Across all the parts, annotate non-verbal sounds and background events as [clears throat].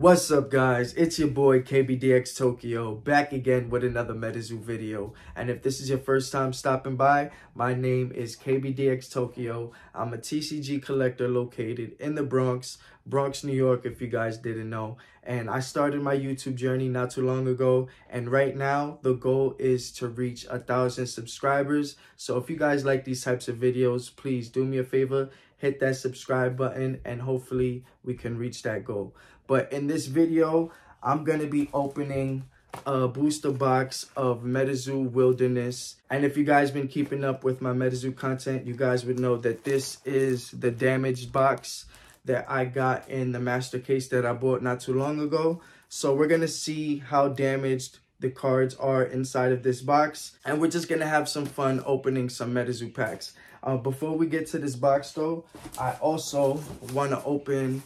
What's up guys, it's your boy KBDX Tokyo back again with another Metazoo video. And if this is your first time stopping by, my name is KBDX Tokyo. I'm a TCG collector located in the Bronx, Bronx, New York if you guys didn't know. And I started my YouTube journey not too long ago. And right now the goal is to reach a thousand subscribers. So if you guys like these types of videos please do me a favor hit that subscribe button and hopefully we can reach that goal. But in this video, I'm going to be opening a booster box of Metazoo Wilderness. And if you guys have been keeping up with my Metazoo content, you guys would know that this is the damaged box that I got in the master case that I bought not too long ago. So we're going to see how damaged the cards are inside of this box. And we're just going to have some fun opening some Metazoo packs. Uh, before we get to this box though, I also want to open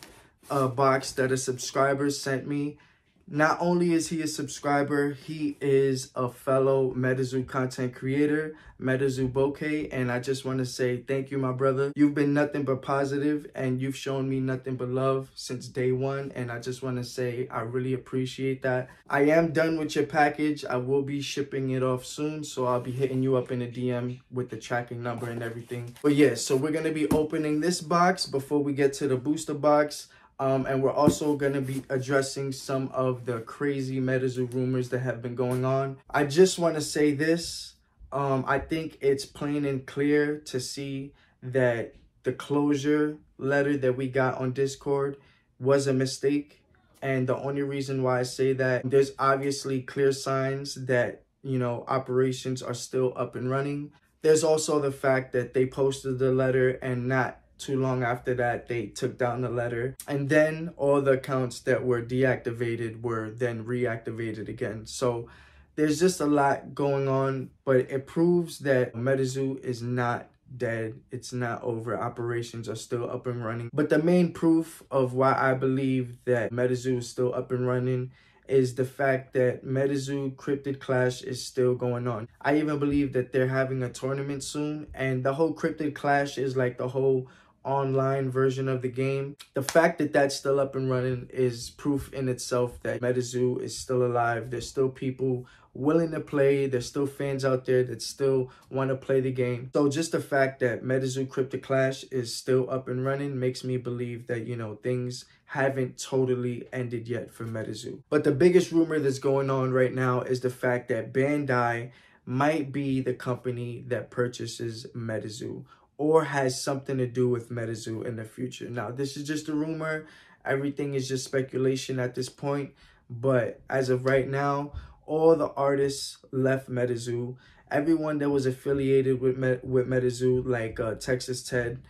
a box that a subscriber sent me not only is he a subscriber, he is a fellow Metazoo content creator, Metazoo Bokeh, and I just want to say thank you, my brother. You've been nothing but positive, and you've shown me nothing but love since day one, and I just want to say I really appreciate that. I am done with your package. I will be shipping it off soon, so I'll be hitting you up in a DM with the tracking number and everything. But yeah, so we're going to be opening this box before we get to the booster box. Um, and we're also going to be addressing some of the crazy Metazoo rumors that have been going on. I just want to say this. Um, I think it's plain and clear to see that the closure letter that we got on Discord was a mistake. And the only reason why I say that, there's obviously clear signs that, you know, operations are still up and running. There's also the fact that they posted the letter and not too long after that they took down the letter. And then all the accounts that were deactivated were then reactivated again. So there's just a lot going on but it proves that metazoo is not dead. It's not over. Operations are still up and running. But the main proof of why i believe that metazoo is still up and running is the fact that Metazoo Cryptid Clash is still going on. I even believe that they're having a tournament soon and the whole Cryptid Clash is like the whole online version of the game. The fact that that's still up and running is proof in itself that Metazoo is still alive. There's still people willing to play. There's still fans out there that still want to play the game. So just the fact that Metazoo Cryptid Clash is still up and running makes me believe that, you know, things haven't totally ended yet for Metazoo. But the biggest rumor that's going on right now is the fact that Bandai might be the company that purchases Metazoo or has something to do with Metazoo in the future. Now, this is just a rumor. Everything is just speculation at this point. But as of right now, all the artists left Metazoo. Everyone that was affiliated with Met with Metazoo, like uh, Texas Ted,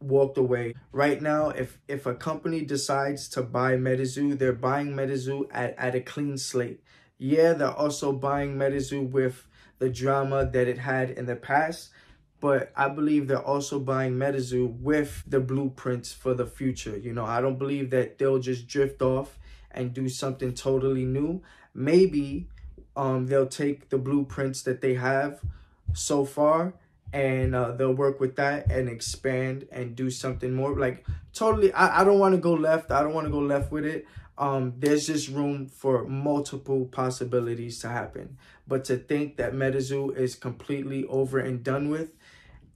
walked away. Right now, if if a company decides to buy Metazoo, they're buying Metazoo at, at a clean slate. Yeah, they're also buying Metazoo with the drama that it had in the past but I believe they're also buying Metazoo with the blueprints for the future. You know, I don't believe that they'll just drift off and do something totally new. Maybe um, they'll take the blueprints that they have so far and uh, they'll work with that and expand and do something more. Like, totally, I, I don't want to go left. I don't want to go left with it. Um, there's just room for multiple possibilities to happen. But to think that Metazoo is completely over and done with,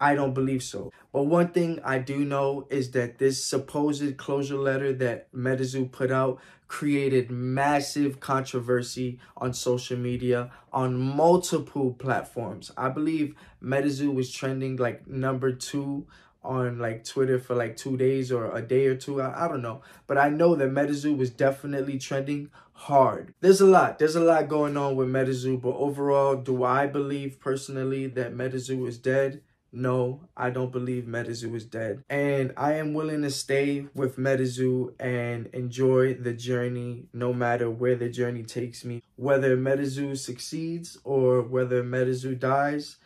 I don't believe so. But one thing I do know is that this supposed closure letter that Metazoo put out created massive controversy on social media on multiple platforms. I believe Metazoo was trending like number two on like Twitter for like two days or a day or two. I, I don't know. But I know that Metazoo was definitely trending hard. There's a lot. There's a lot going on with Metazoo. But overall, do I believe personally that Metazoo is dead? No, I don't believe Metazoo is dead. And I am willing to stay with Metazoo and enjoy the journey no matter where the journey takes me. Whether Metazoo succeeds or whether Metazoo dies,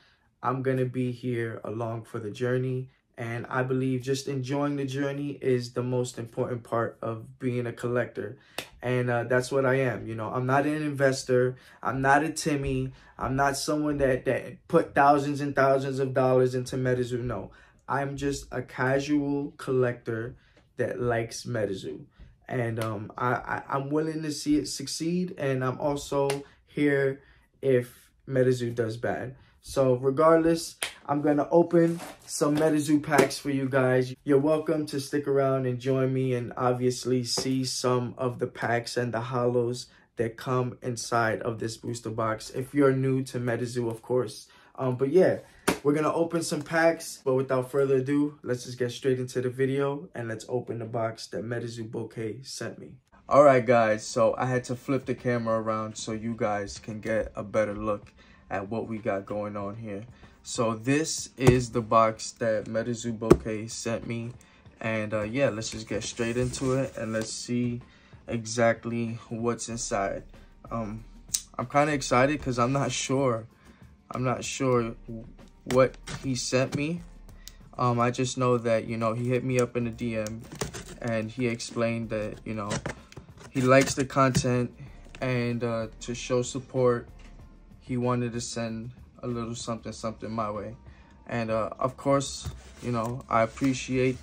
I'm going to be here along for the journey and I believe just enjoying the journey is the most important part of being a collector. And uh, that's what I am. You know, I'm not an investor. I'm not a Timmy. I'm not someone that, that put thousands and thousands of dollars into Metazoo. No, I'm just a casual collector that likes Metazoo. And um, I, I, I'm willing to see it succeed. And I'm also here if MetaZoo does bad. So regardless, I'm going to open some MetaZoo packs for you guys. You're welcome to stick around and join me and obviously see some of the packs and the hollows that come inside of this booster box. If you're new to MetaZoo, of course. Um, but yeah, we're going to open some packs. But without further ado, let's just get straight into the video and let's open the box that MetaZoo Bouquet sent me. All right, guys, so I had to flip the camera around so you guys can get a better look at what we got going on here. So this is the box that MetaZoo Bouquet sent me. And uh, yeah, let's just get straight into it and let's see exactly what's inside. Um, I'm kind of excited because I'm not sure. I'm not sure what he sent me. Um, I just know that, you know, he hit me up in the DM and he explained that, you know, he likes the content and uh, to show support, he wanted to send a little something, something my way. And uh, of course, you know, I appreciate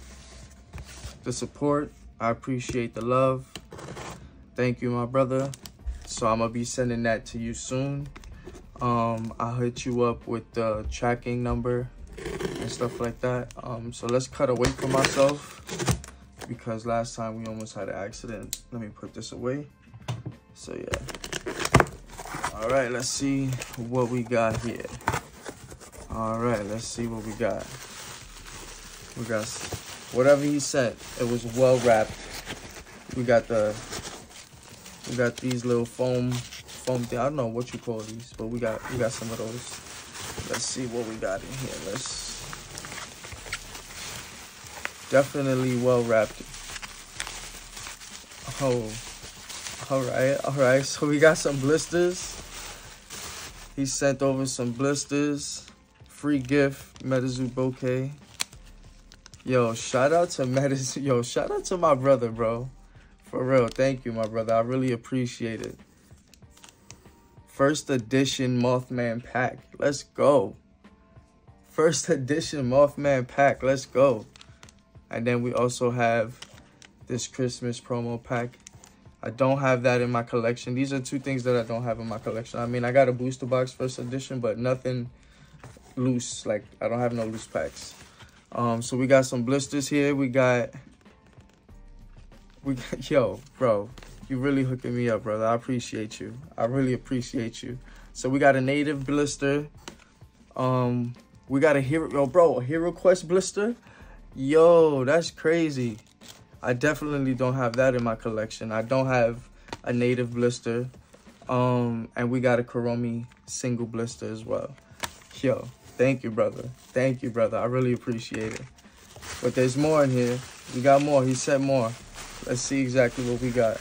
the support. I appreciate the love. Thank you, my brother. So I'm gonna be sending that to you soon. Um, I'll hit you up with the tracking number and stuff like that. Um, so let's cut away from myself because last time we almost had an accident. Let me put this away. So yeah. All right, let's see what we got here. All right, let's see what we got. We got whatever he sent. It was well wrapped. We got the we got these little foam foam thing. I don't know what you call these, but we got we got some of those. Let's see what we got in here. Let's definitely well wrapped. Oh, all right, all right. [laughs] So we got some blisters. He sent over some blisters. Free gift, MetaZoo Bouquet. Yo, shout out to MetaZoo. [laughs] Yo, shout out to my brother, bro. For real, thank you, my brother. I really appreciate it. First edition Mothman pack. Let's go. First edition Mothman pack. Let's go. And then we also have this Christmas promo pack. I don't have that in my collection. These are two things that I don't have in my collection. I mean, I got a booster box first edition, but nothing loose. Like, I don't have no loose packs. Um, so we got some blisters here. We got, we got, [laughs] yo, bro, you really hooking me up, brother. I appreciate you. I really appreciate you. So we got a native blister. Um, we got a hero, yo, bro, a Hero Quest blister. Yo, that's crazy. I definitely don't have that in my collection. I don't have a native blister. Um, and we got a Kuromi single blister as well. Yo, thank you, brother. Thank you, brother. I really appreciate it. But there's more in here. We got more. He said more. Let's see exactly what we got.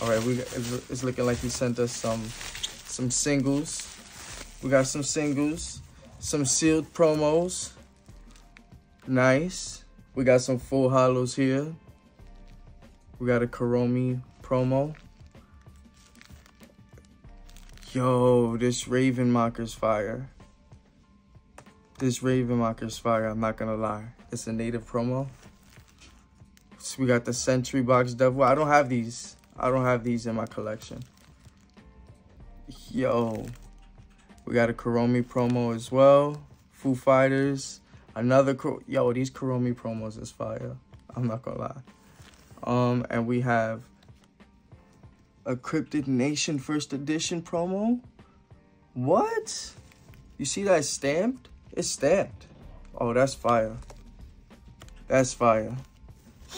All right, we it's, it's looking like he sent us some some singles. We got some singles, some sealed promos. Nice. We got some full hollows here. We got a Kuromi promo. Yo, this Raven Mocker's fire. This Raven Mocker's fire, I'm not gonna lie. It's a native promo. So we got the Sentry Box Devil. I don't have these. I don't have these in my collection. Yo. We got a Kuromi promo as well. Foo Fighters. Another, yo, these Kuromi promos is fire. I'm not gonna lie. Um, and we have a Cryptid Nation first edition promo. What? You see that stamped? It's stamped. Oh, that's fire. That's fire.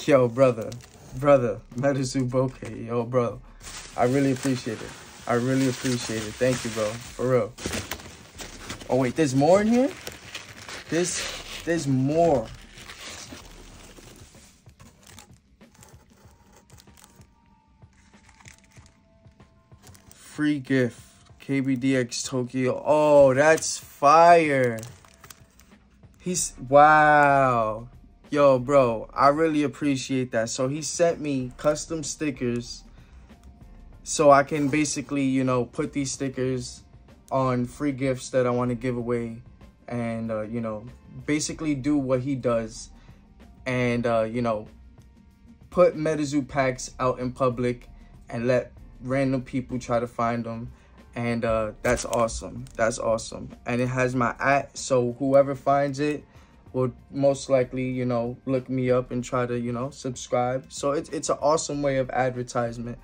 Yo, brother. Brother. MetaZoo Bouquet. Yo, bro. I really appreciate it. I really appreciate it. Thank you, bro. For real. Oh, wait. There's more in here? This there's more. Free gift. KBDX Tokyo. Oh, that's fire. He's, wow. Yo, bro, I really appreciate that. So he sent me custom stickers so I can basically, you know, put these stickers on free gifts that I want to give away and, uh, you know, basically do what he does and, uh, you know, put MetaZoo packs out in public and let random people try to find them. And uh, that's awesome. That's awesome. And it has my at, so whoever finds it will most likely, you know, look me up and try to, you know, subscribe. So it's it's an awesome way of advertisement.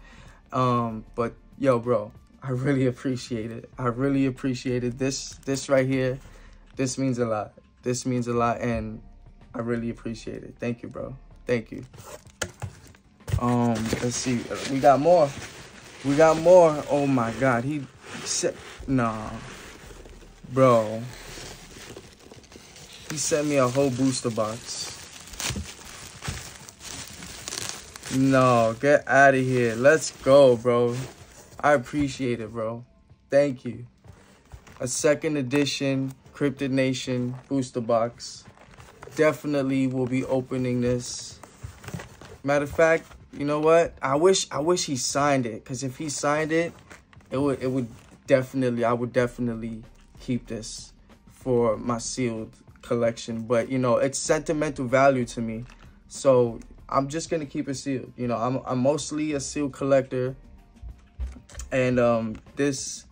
Um, but yo, bro, I really appreciate it. I really appreciate it. This this right here, this means a lot. This means a lot and I really appreciate it. Thank you, bro. Thank you. Um, let's see. We got more. We got more. Oh my god. He said nah. Bro. He sent me a whole booster box. No, get out of here. Let's go, bro. I appreciate it, bro. Thank you. A second edition Cryptid Nation booster box. Definitely will be opening this. Matter of fact, you know what? I wish I wish he signed it. Cause if he signed it, it would it would definitely I would definitely keep this for my sealed collection. But you know, it's sentimental value to me. So I'm just gonna keep it sealed. You know, I'm I'm mostly a sealed collector and um, this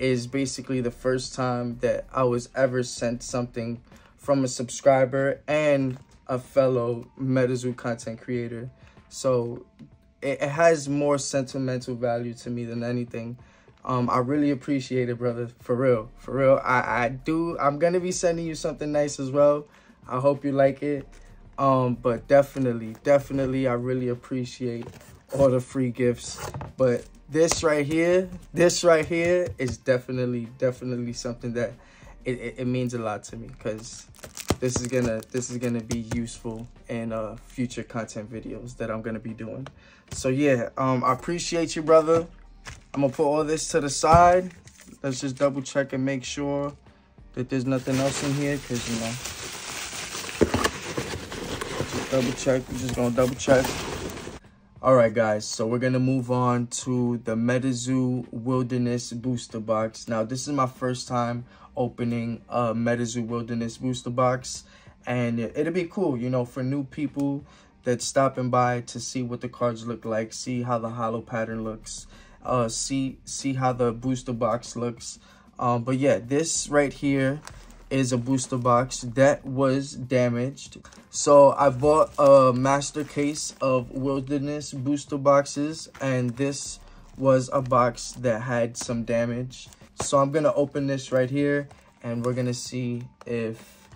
is basically the first time that I was ever sent something from a subscriber and a fellow MetaZoo content creator. So it, it, has more sentimental value to me than anything. Um, I really appreciate it, brother. For real, for real. I, I do. I'm gonna be sending you something nice as well. I hope you like it. Um, but definitely, definitely, I really appreciate all the free gifts. But this right here, this right here is definitely, definitely something that it, it, it means a lot to me because this is gonna this is gonna be useful in uh future content videos that I'm gonna be doing. So yeah, um I appreciate you, brother. I'm gonna put all this to the side. Let's just double check and make sure that there's nothing else in here because you know double check. We're just gonna double check. All right, guys, so we're going to move on to the MetaZoo Wilderness Booster Box. Now, this is my first time opening a MetaZoo Wilderness Booster Box, and it'll be cool, you know, for new people that's stopping by to see what the cards look like, see how the hollow pattern looks, uh, see see how the booster box looks. Um, but yeah, this right here is a booster box that was damaged. So I bought a master case of wilderness booster boxes and this was a box that had some damage. So I'm going to open this right here and we're going to see if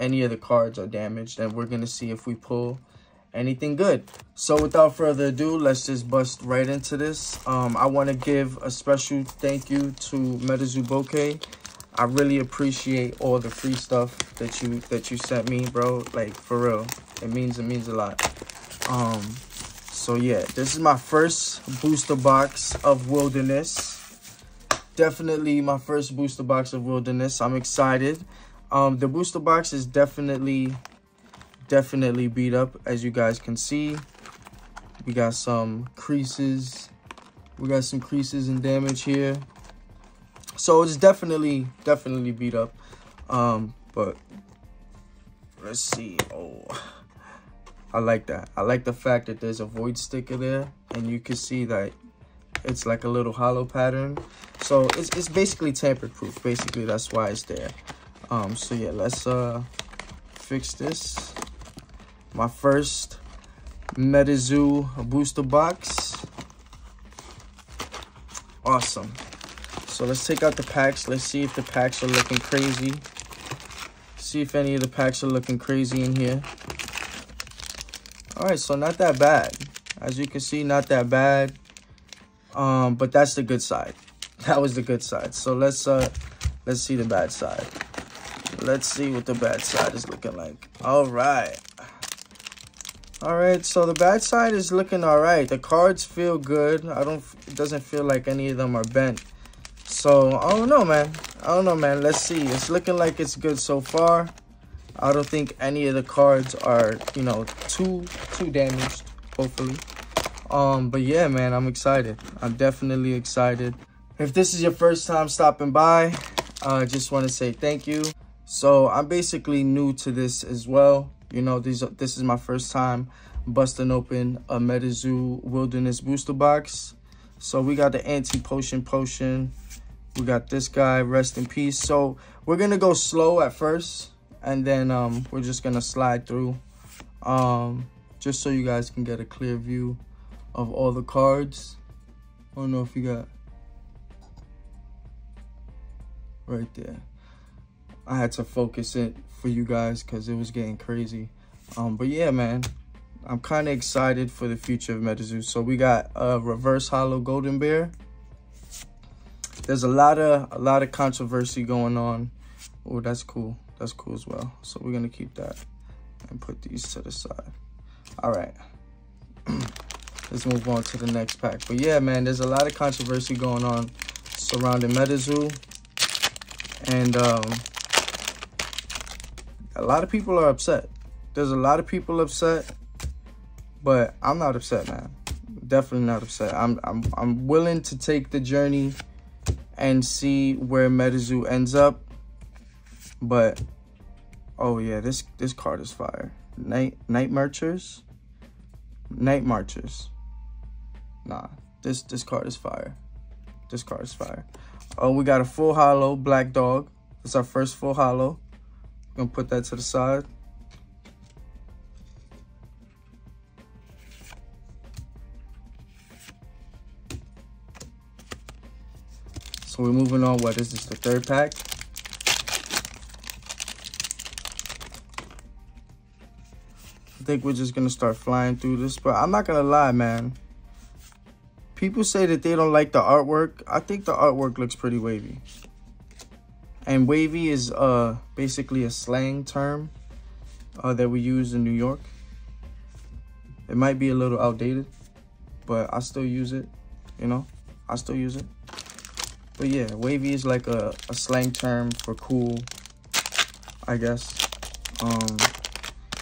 any of the cards are damaged and we're going to see if we pull anything good. So without further ado, let's just bust right into this. Um, I want to give a special thank you to MetaZoo Bokeh I really appreciate all the free stuff that you that you sent me, bro. Like for real, it means it means a lot. Um, so yeah, this is my first booster box of Wilderness. Definitely my first booster box of Wilderness. I'm excited. Um, the booster box is definitely definitely beat up, as you guys can see. We got some creases. We got some creases and damage here. So it's definitely, definitely beat up. Um, but let's see. Oh, I like that. I like the fact that there's a void sticker there and you can see that it's like a little hollow pattern. So it's, it's basically tamper proof. Basically, that's why it's there. Um, so yeah, let's uh fix this. My first MetaZoo booster box. Awesome. So let's take out the packs. Let's see if the packs are looking crazy. See if any of the packs are looking crazy in here. All right, so not that bad. As you can see, not that bad. Um, but that's the good side. [laughs] That was the good side. So let's uh let's see the bad side. Let's see what the bad side is looking like. All right. All right, so the bad side is looking all right. The cards feel good. I don't, it doesn't feel like any of them are bent. So, I don't know, man. I don't know, man. Let's see. It's looking like it's good so far. I don't think any of the cards are, you know, too, too damaged, hopefully. Um, but yeah, man, I'm excited. I'm definitely excited. If this is your first time stopping by, I uh, just want to say thank you. So I'm basically new to this as well. You know, these this is my first time busting open a MetaZoo Wilderness booster box. So we got the anti-potion potion. We got this guy, rest in peace. So we're gonna go slow at first and then um, we're just gonna slide through um, just so you guys can get a clear view of all the cards. I don't know if you got right there. I had to focus it for you guys because it was getting crazy. Um, but yeah, man, I'm kind of excited for the future of MetaZoo. So we got a reverse hollow golden bear. There's a lot of a lot of controversy going on. Oh, that's cool. That's cool as well. So we're gonna keep that and put these to the side. All right. [clears throat] Let's move on to the next pack. But yeah, man, there's a lot of controversy going on surrounding MetaZoo. And um, a lot of people are upset. There's a lot of people upset, but I'm not upset, man. Definitely not upset. I'm I'm I'm willing to take the journey and see where MetaZoo ends up. But oh yeah, this this card is fire. Night Night Marchers. Night Marchers. Nah, this this card is fire. This card is fire. Oh, we got a full hollow black dog. It's our first full hollow. I'm gonna put that to the side. So we're moving on. What is this? The third pack. I think we're just gonna start flying through this, but I'm not gonna lie, man. People say that they don't like the artwork. I think the artwork looks pretty wavy. And wavy is uh basically a slang term uh, that we use in New York. It might be a little outdated, but I still use it, you know? I still use it. But yeah, wavy is like a, a slang term for cool, I guess. Um,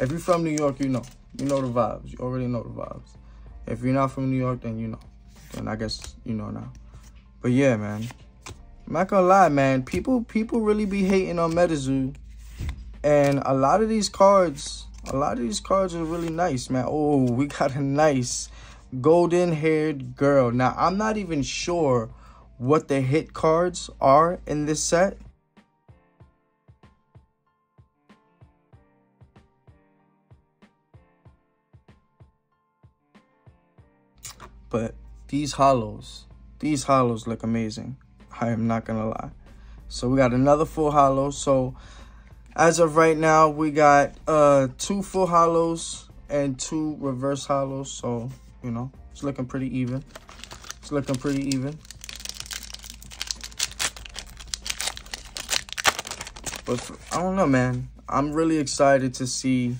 if you're from New York, you know. You know the vibes. You already know the vibes. If you're not from New York, then you know. Then I guess you know now. But yeah, man. I'm not gonna lie, man. People people really be hating on MetaZoo. And a lot of these cards, a lot of these cards are really nice, man. Oh, we got a nice golden haired girl. Now, I'm not even sure what the hit cards are in this set. But these hollows, these hollows look amazing. I am not gonna lie. So we got another full hollow. So as of right now, we got uh two full hollows and two reverse hollows. So, you know, it's looking pretty even. It's looking pretty even. But for, I don't know, man. I'm really excited to see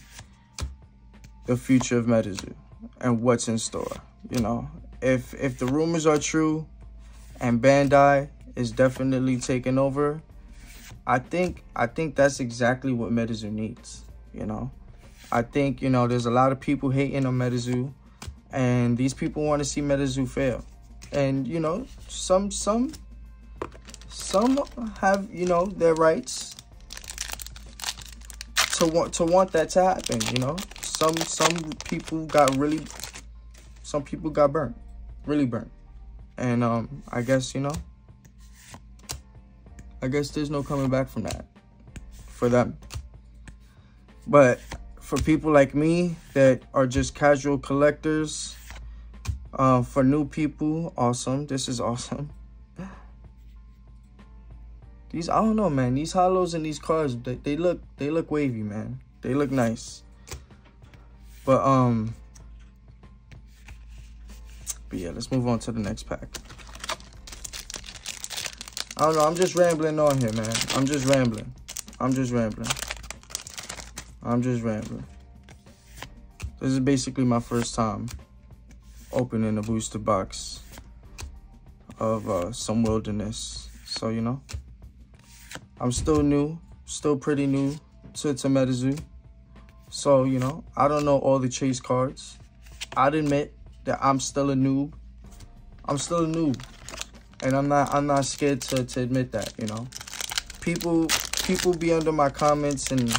the future of MetaZoo and what's in store. You know, if if the rumors are true and Bandai is definitely taking over, I think I think that's exactly what MetaZoo needs. You know, I think you know there's a lot of people hating on MetaZoo, and these people want to see MetaZoo fail. And you know, some some some have you know their rights to want to want that to happen. You know, some some people got really, some people got burnt, really burnt, and um, I guess you know, I guess there's no coming back from that for them. But for people like me that are just casual collectors, uh, for new people, awesome. This is awesome. These I don't know, man. These hollows and these cards, they, they look they look wavy, man. They look nice. But um But yeah, let's move on to the next pack. I don't know, I'm just rambling on here, man. I'm just rambling. I'm just rambling. I'm just rambling. This is basically my first time opening a booster box of uh, some wilderness. So, you know, I'm still new, still pretty new to, MetaZoo. So, you know, I don't know all the chase cards. I'd admit that I'm still a noob. I'm still a noob. And I'm not I'm not scared to, to admit that, you know. People people be under my comments and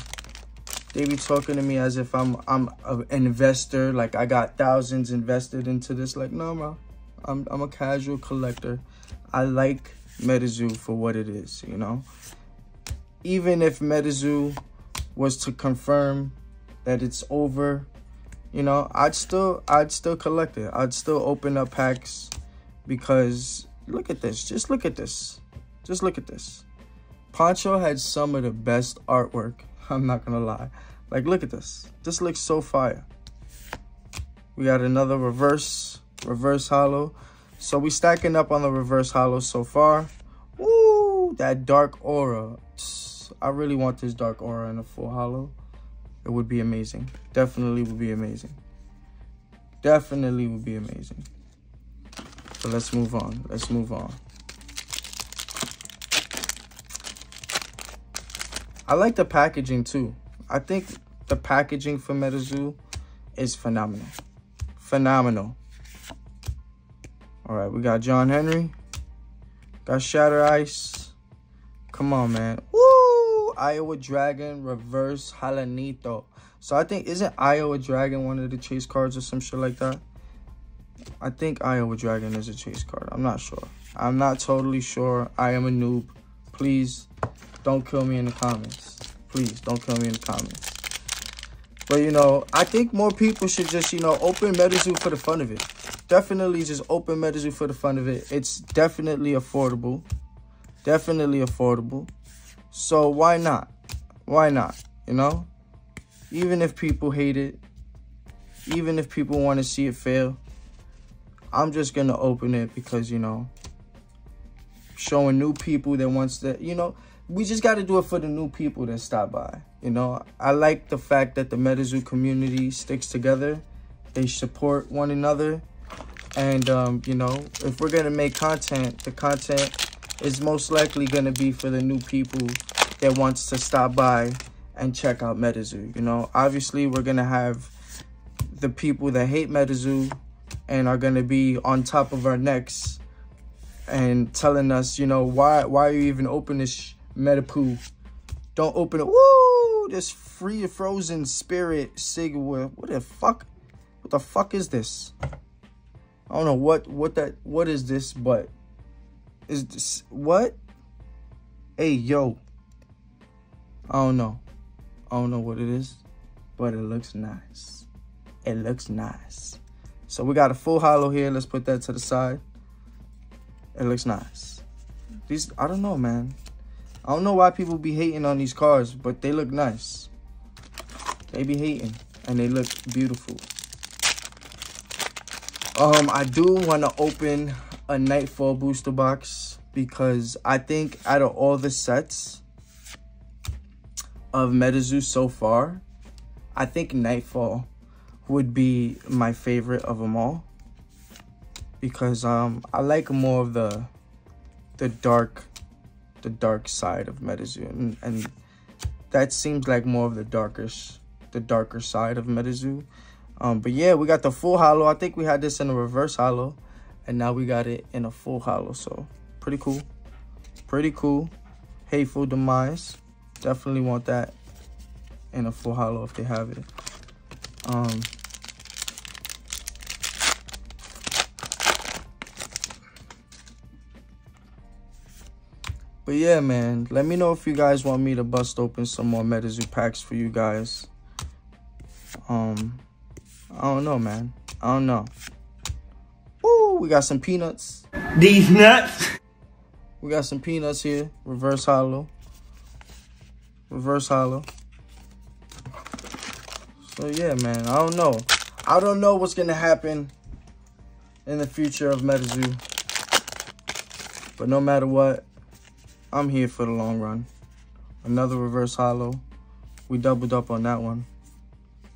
they be talking to me as if I'm I'm an investor, like I got thousands invested into this. Like, no, bro, I'm I'm a casual collector. I like MetaZoo for what it is, you know. Even if MetaZoo was to confirm that it's over, you know, I'd still I'd still collect it. I'd still open up packs because look at this. Just look at this. Just look at this. Poncho had some of the best artwork. [laughs] I'm not gonna lie. Like, look at this. This looks so fire. We got another reverse, reverse hollow. So we stacking up on the reverse hollow so far. Ooh, that dark aura. I really want this dark aura in a full hollow. It would be amazing. Definitely would be amazing. Definitely would be amazing. So let's move on. Let's move on. I like the packaging too. I think the packaging for MetaZoo is phenomenal. Phenomenal. All right, we got John Henry. Got Shatter Ice. Come on, man. Iowa Dragon Reverse Halanito. So I think, isn't Iowa Dragon one of the chase cards or some shit like that? I think Iowa Dragon is a chase card. I'm not sure. I'm not totally sure. I am a noob. Please don't kill me in the comments. Please don't kill me in the comments. But, you know, I think more people should just, you know, open MetaZoo for the fun of it. Definitely just open MetaZoo for the fun of it. It's definitely affordable. Definitely affordable. So why not? Why not? You know? Even if people hate it, even if people want to see it fail, I'm just going to open it because, you know, showing new people that wants to, you know, we just got to do it for the new people that stop by. You know, I like the fact that the MetaZoo community sticks together. They support one another. And, um, you know, if we're going to make content, the content is most likely going to be for the new people that wants to stop by and check out MetaZoo. You know, obviously we're going to have the people that hate MetaZoo and are going to be on top of our necks and telling us, you know, why why are you even open this Metapoo? Don't open it. Woo! This free frozen spirit sig what the fuck? What the fuck is this? I don't know what what that what is this, but is this what? Hey yo. I don't know. I don't know what it is, but it looks nice. It looks nice. So we got a full hollow here. Let's put that to the side. It looks nice. These, I don't know, man. I don't know why people be hating on these cars, but they look nice. They be hating, and they look beautiful. Um, I do want to open a Nightfall booster box because I think out of all the sets of MetaZoo so far, I think Nightfall would be my favorite of them all because um I like more of the the dark the dark side of MetaZoo and, and that seems like more of the darkest the darker side of MetaZoo. Um, but yeah, we got the full hollow. I think we had this in a reverse hollow, and now we got it in a full hollow. So pretty cool, pretty cool. Hateful demise, definitely want that in a full hollow if they have it. Um, but yeah, man, let me know if you guys want me to bust open some more MetaZoo packs for you guys. Um, I don't know, man. I don't know. We got some peanuts. These nuts. We got some peanuts here. Reverse hollow. Reverse hollow. So yeah, man, I don't know. I don't know what's gonna happen in the future of MetaZoo. But no matter what, I'm here for the long run. Another reverse hollow. We doubled up on that one.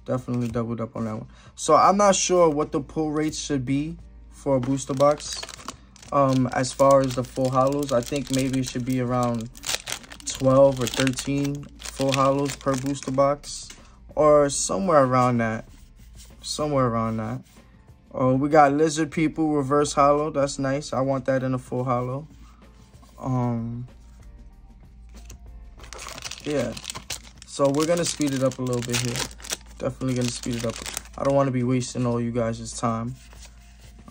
Definitely doubled up on that one. So I'm not sure what the pull rates should be for a booster box. Um, as far as the full hollows, I think maybe it should be around 12 or 13 full hollows per booster box or somewhere around that. Somewhere around that. Oh, we got lizard people reverse hollow. That's nice. I want that in a full hollow. Um, yeah. So we're going to speed it up a little bit here. Definitely going to speed it up. I don't want to be wasting all you guys' time.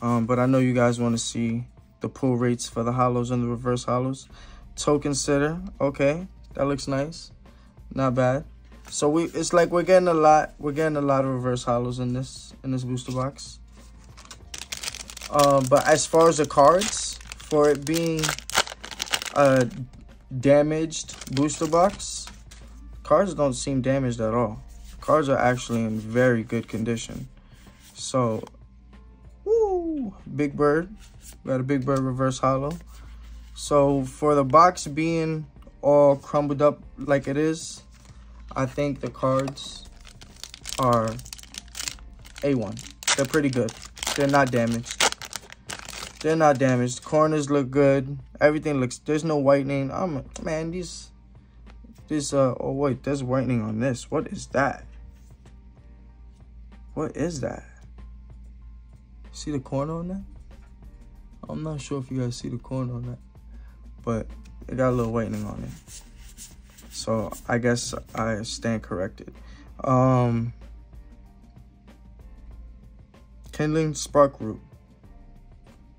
Um, but I know you guys want to see the pull rates for the hollows and the reverse hollows. Token sitter. Okay. That looks nice. Not bad. So we it's like we're getting a lot we're getting a lot of reverse hollows in this in this booster box. Um, but as far as the cards, for it being a damaged booster box, cards don't seem damaged at all. Cards are actually in very good condition. So, Big Bird. We got a Big Bird reverse hollow. So for the box being all crumbled up like it is, I think the cards are A1. They're pretty good. They're not damaged. They're not damaged. Corners look good. Everything looks, there's no whitening. I'm, man, these, this, uh, oh wait, there's whitening on this. What is that? What is that? See the corner on that? I'm not sure if you guys see the corner on that, but it got a little whitening on it. So I guess I stand corrected. Um, Kindling Spark Root.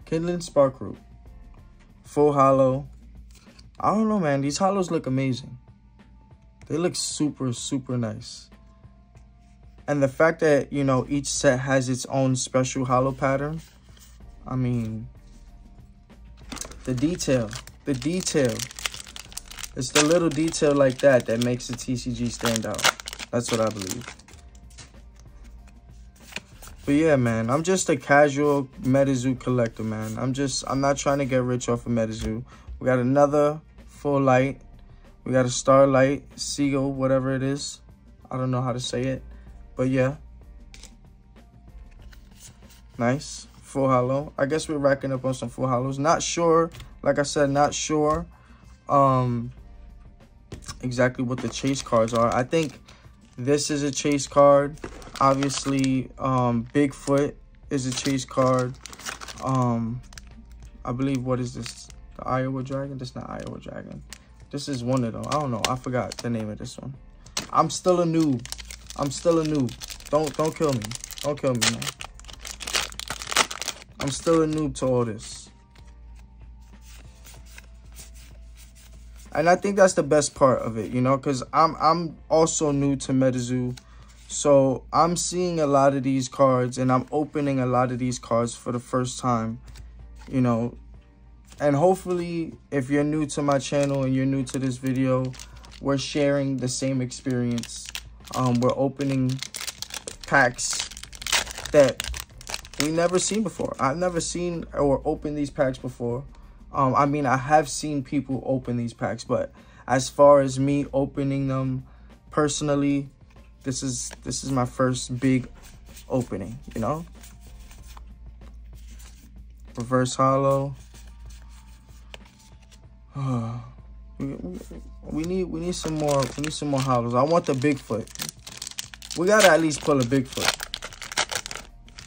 Kindling Spark Root. Full hollow. I don't know, man. These hollows look amazing. They look super, super nice. And the fact that, you know, each set has its own special hollow pattern. I mean, the detail. The detail. It's the little detail like that that makes the TCG stand out. That's what I believe. But yeah, man, I'm just a casual MetaZoo collector, man. I'm just, I'm not trying to get rich off of MetaZoo. We got another full light. We got a starlight, seagull, whatever it is. I don't know how to say it. But yeah. Nice. Full hollow. I guess we're racking up on some full hollows. Not sure, like I said, not sure um exactly what the chase cards are. I think this is a chase card. Obviously, um, Bigfoot is a chase card. Um, I believe, what is this? The Iowa Dragon? This not Iowa Dragon. This is one of them. I don't know. I forgot the name of this one. I'm still a noob. I'm still a noob. Don't don't kill me. Don't kill me, man. I'm still a noob to all this. and I think that's the best part of it, you know, because I'm I'm also new to MetaZoo. So I'm seeing a lot of these cards and I'm opening a lot of these cards for the first time, you know. And hopefully, if you're new to my channel and you're new to this video, we're sharing the same experience. Um, we're opening packs that we never seen before. I've never seen or opened these packs before. Um, I mean, I have seen people open these packs, but as far as me opening them personally, this is this is my first big opening, you know? Reverse hollow. [sighs] we, need we need some more we need some more hollows. I want the Bigfoot. We gotta at least pull a Bigfoot.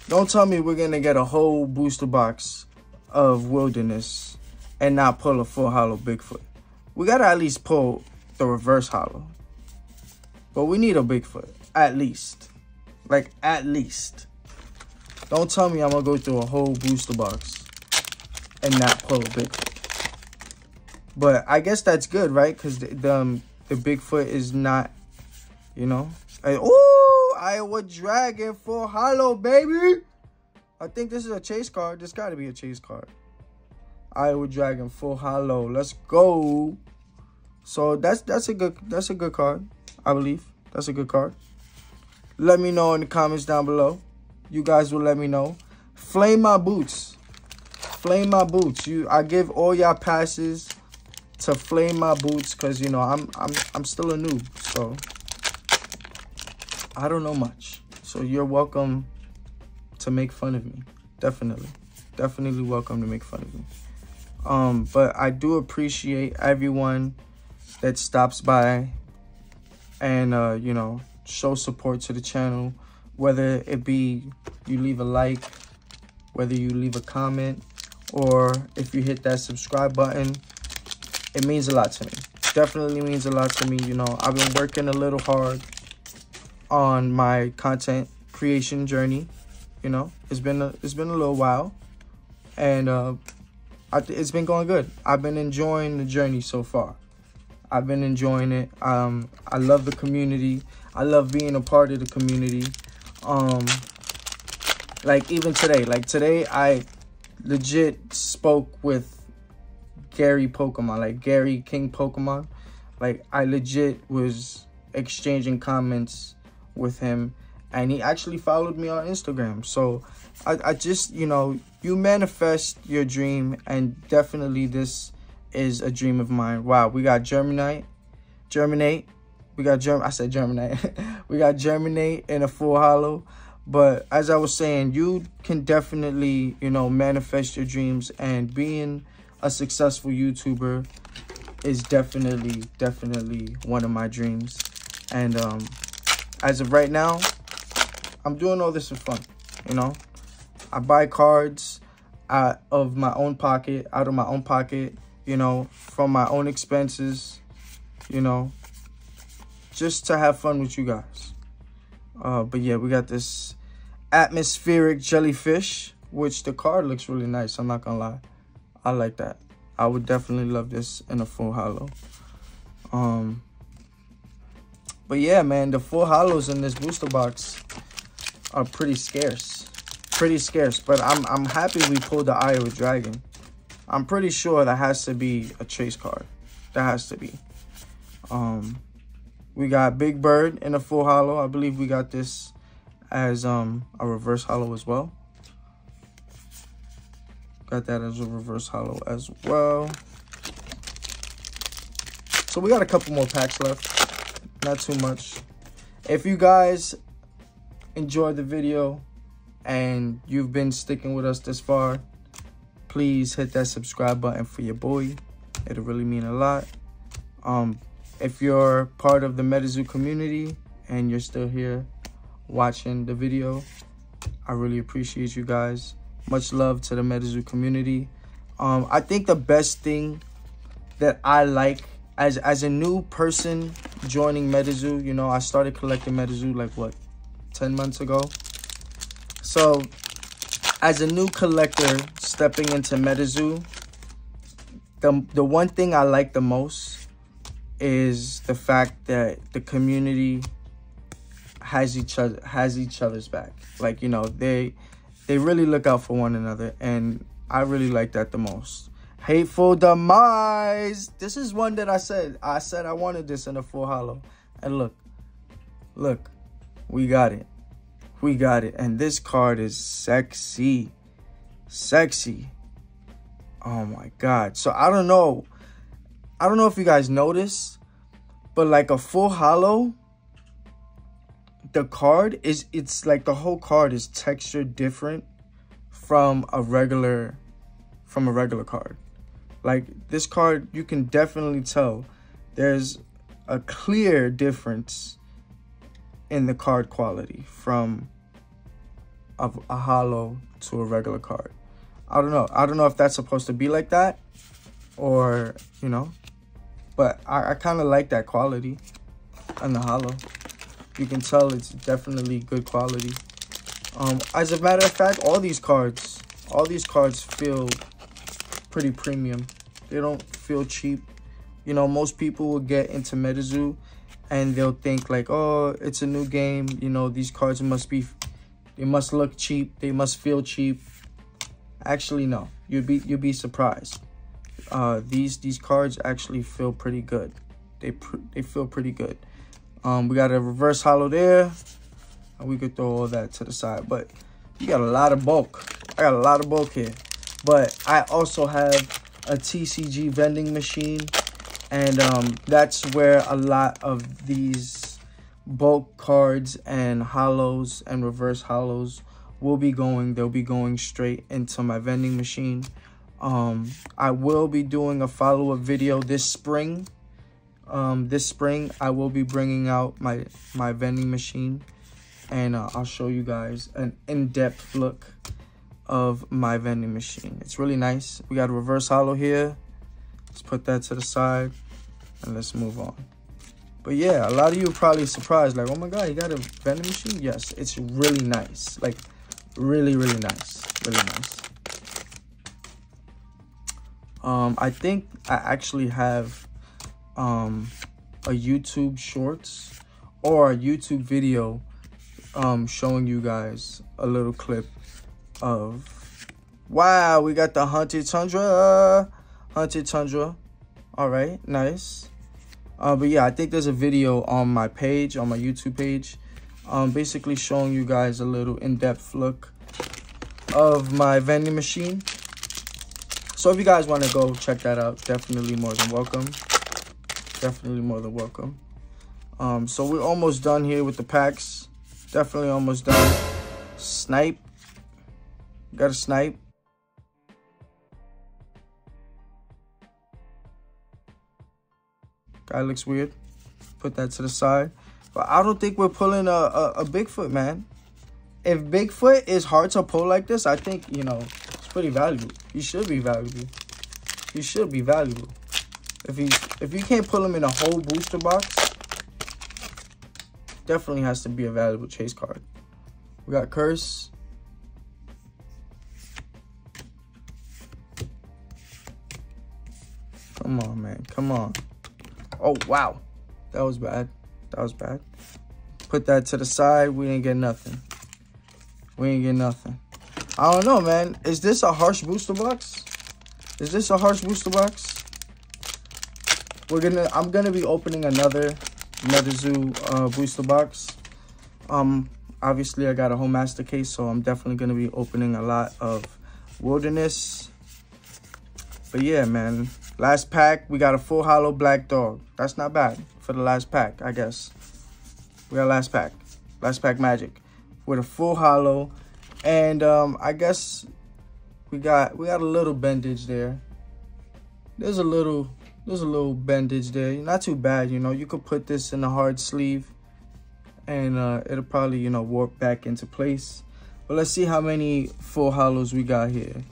Don't tell me we're gonna get a whole booster box of wilderness and not pull a full hollow Bigfoot. We gotta at least pull the reverse hollow. But we need a Bigfoot, at least. Like, at least. Don't tell me I'm gonna go through a whole booster box and not pull a Bigfoot. But I guess that's good, right? Because the, the, um, the Bigfoot is not, you know. Oh, Iowa Dragon full hollow, baby. I think this is a chase card. This got to be a chase card. Iowa Dragon full hollow. Let's go. So that's that's a good that's a good card, I believe. That's a good card. Let me know in the comments down below. You guys will let me know. Flame my boots. Flame my boots. You I give all y'all passes to flame my boots because you know I'm I'm I'm still a noob. So I don't know much. So you're welcome to make fun of me. Definitely. Definitely welcome to make fun of me. Um, but I do appreciate everyone that stops by and, uh, you know, show support to the channel. Whether it be you leave a like, whether you leave a comment, or if you hit that subscribe button, it means a lot to me. definitely means a lot to me. You know, I've been working a little hard on my content creation journey. You know, it's been a, it's been a little while, and uh, I, it's been going good. I've been enjoying the journey so far. I've been enjoying it. Um, I love the community. I love being a part of the community. Um, like even today, like today, I legit spoke with Gary Pokemon, like Gary King Pokemon. Like I legit was exchanging comments with him and he actually followed me on Instagram. So I, I just, you know, you manifest your dream and definitely this is a dream of mine. Wow, we got Germinate, Germinate. We got Germ I said Germinate. [laughs] we got Germinate in a full hollow. But as I was saying, you can definitely, you know, manifest your dreams and being a successful YouTuber is definitely, definitely one of my dreams. And um, as of right now, I'm doing all this for fun, you know? I buy cards out of my own pocket, out of my own pocket, you know, from my own expenses, you know, just to have fun with you guys. Uh, but yeah, we got this atmospheric jellyfish, which the card looks really nice. I'm not gonna lie. I like that. I would definitely love this in a full hollow. Um, but yeah, man, the full hollows in this booster box are pretty scarce. Pretty scarce, but I'm I'm happy we pulled the of Dragon. I'm pretty sure that has to be a chase card. That has to be. Um, we got Big Bird in a full hollow. I believe we got this as um a reverse hollow as well. Got that as a reverse hollow as well. So we got a couple more packs left. Not too much. If you guys enjoyed the video and you've been sticking with us this far, please hit that subscribe button for your boy. It'll really mean a lot. Um, if you're part of the MetaZoo community and you're still here watching the video, I really appreciate you guys. Much love to the MetaZoo community. Um, I think the best thing that I like as as a new person joining MetaZoo, you know, I started collecting MetaZoo like what 10 months ago. So, as a new collector stepping into MetaZoo, the, the one thing I like the most is the fact that the community has each other has each other's back. Like, you know, they they really look out for one another and I really like that the most. Hateful Demise. This is one that I said. I said I wanted this in a full hollow. And look. Look. We got it. We got it. And this card is sexy. Sexy. Oh my god. So I don't know. I don't know if you guys noticed, but like a full hollow, the card is it's like the whole card is textured different from a regular from a regular card. Like this card, you can definitely tell there's a clear difference in the card quality from a, a hollow to a regular card. I don't know. I don't know if that's supposed to be like that or, you know, but I, I kind of like that quality on the hollow. You can tell it's definitely good quality. Um, as a matter of fact, all these cards, all these cards feel pretty premium. They don't feel cheap. You know, most people will get into MetaZoo and they'll think like, oh, it's a new game. You know, these cards must be, they must look cheap. They must feel cheap. Actually, no. You'd be you'd be surprised. Uh, these these cards actually feel pretty good. They pr they feel pretty good. Um, we got a reverse hollow there, we could throw all that to the side. But you got a lot of bulk. I got a lot of bulk here. But I also have a TCG vending machine and um, that's where a lot of these bulk cards and hollows and reverse hollows will be going. They'll be going straight into my vending machine. Um, I will be doing a follow-up video this spring. Um, this spring, I will be bringing out my, my vending machine. And uh, I'll show you guys an in-depth look of my vending machine. It's really nice. We got a reverse hollow here. Let's put that to the side. and let's move on. But yeah, a lot of you are probably surprised, like, oh my god, you got a vending machine? Yes, it's really nice. Like, really, really nice. Really nice. Um, I think I actually have um a YouTube shorts or a YouTube video um showing you guys a little clip of wow, we got the Hunted Tundra. Hunted Tundra. All right, nice. Uh, but yeah, I think there's a video on my page, on my YouTube page, um, basically showing you guys a little in-depth look of my vending machine. So if you guys want to go check that out, definitely more than welcome. Definitely more than welcome. Um, so we're almost done here with the packs. Definitely almost done. Snipe. Got a snipe. Guy looks weird. Put that to the side. But I don't think we're pulling a, a, a Bigfoot, man. If Bigfoot is hard to pull like this, I think, you know, it's pretty valuable. He should be valuable. He should be valuable. If he if you can't pull him in a whole booster box, definitely has to be a valuable chase card. We got Curse. Come on, man. Come on. Oh, wow. That was bad. That was bad. Put that to the side. We didn't get nothing. We ain't get nothing. I don't know, man. Is this a harsh booster box? Is this a harsh booster box? We're gonna. I'm gonna be opening another MetaZoo uh, booster box. Um, obviously I got a home master case, so I'm definitely gonna be opening a lot of Wilderness. But yeah, man. Last pack, we got a full hollow black dog. That's not bad for the last pack, I guess. We got last pack. Last pack magic. With a full hollow. And um, I guess we got we got a little bendage there. There's a little there's a little bendage there. Not too bad, you know. You could put this in a hard sleeve and uh, it'll probably, you know, warp back into place. But let's see how many full hollows we got here.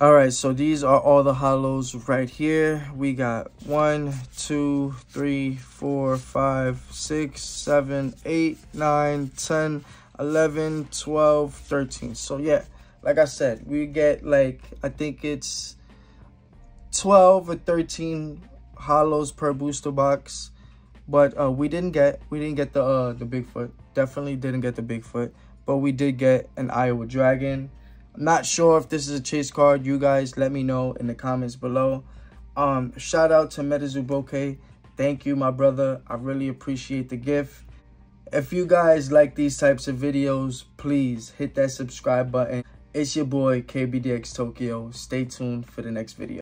All right, so these are all the hollows right here. We got one, two, three, four, five, six, seven, eight, nine, 10, 11, 12, 13. So yeah, like I said, we get like, I think it's 12 or 13 hollows per booster box. But uh, we didn't get, we didn't get the, uh, the Bigfoot. Definitely didn't get the Bigfoot. But we did get an Iowa Dragon I'm not sure if this is a chase card. You guys let me know in the comments below. Um, shout out to MetaZoo Bokeh. Thank you, my brother. I really appreciate the gift. If you guys like these types of videos, please hit that subscribe button. It's your boy, KBDX Tokyo. Stay tuned for the next video.